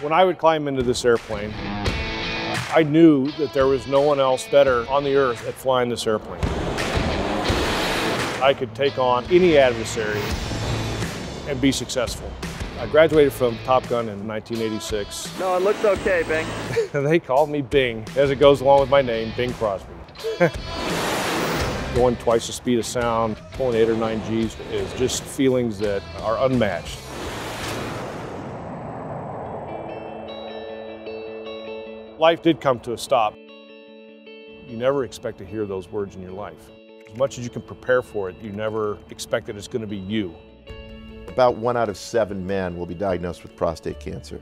When I would climb into this airplane, I knew that there was no one else better on the earth at flying this airplane. I could take on any adversary and be successful. I graduated from Top Gun in 1986. No, it looks okay, Bing. they called me Bing, as it goes along with my name, Bing Crosby. Going twice the speed of sound, pulling eight or nine Gs is just feelings that are unmatched. Life did come to a stop. You never expect to hear those words in your life. As much as you can prepare for it, you never expect that it's going to be you. About one out of seven men will be diagnosed with prostate cancer.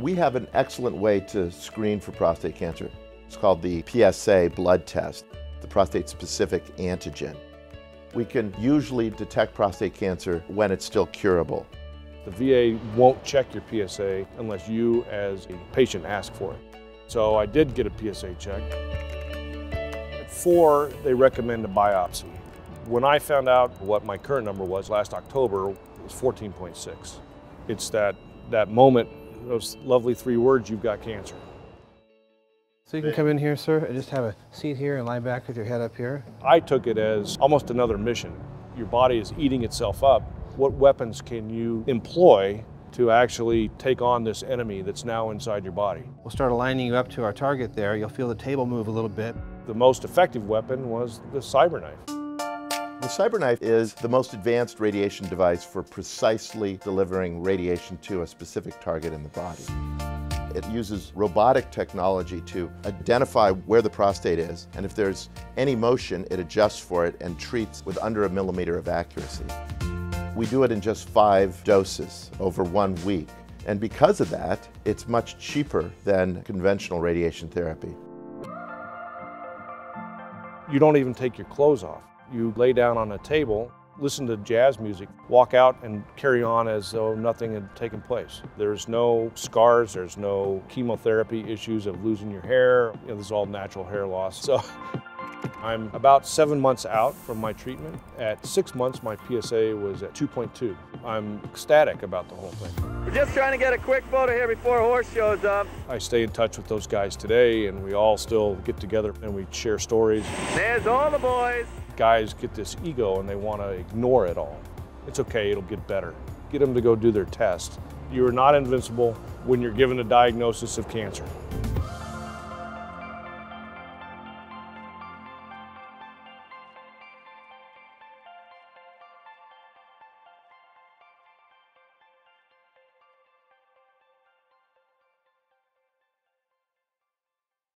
We have an excellent way to screen for prostate cancer. It's called the PSA blood test, the prostate specific antigen. We can usually detect prostate cancer when it's still curable. The VA won't check your PSA unless you as a patient ask for it. So I did get a PSA check. At four, they recommend a biopsy. When I found out what my current number was last October, it was 14.6. It's that, that moment, those lovely three words, you've got cancer. So you can come in here, sir, and just have a seat here and lie back with your head up here. I took it as almost another mission. Your body is eating itself up. What weapons can you employ to actually take on this enemy that's now inside your body? We'll start aligning you up to our target there. You'll feel the table move a little bit. The most effective weapon was the CyberKnife. The CyberKnife is the most advanced radiation device for precisely delivering radiation to a specific target in the body. It uses robotic technology to identify where the prostate is, and if there's any motion, it adjusts for it and treats with under a millimeter of accuracy. We do it in just five doses over one week. And because of that, it's much cheaper than conventional radiation therapy. You don't even take your clothes off. You lay down on a table, listen to jazz music, walk out and carry on as though nothing had taken place. There's no scars, there's no chemotherapy issues of losing your hair. You know, this is all natural hair loss. So I'm about seven months out from my treatment. At six months, my PSA was at 2.2. I'm ecstatic about the whole thing. We're just trying to get a quick photo here before a horse shows up. I stay in touch with those guys today, and we all still get together and we share stories. There's all the boys. Guys get this ego and they want to ignore it all. It's okay, it'll get better. Get them to go do their test. You are not invincible when you're given a diagnosis of cancer.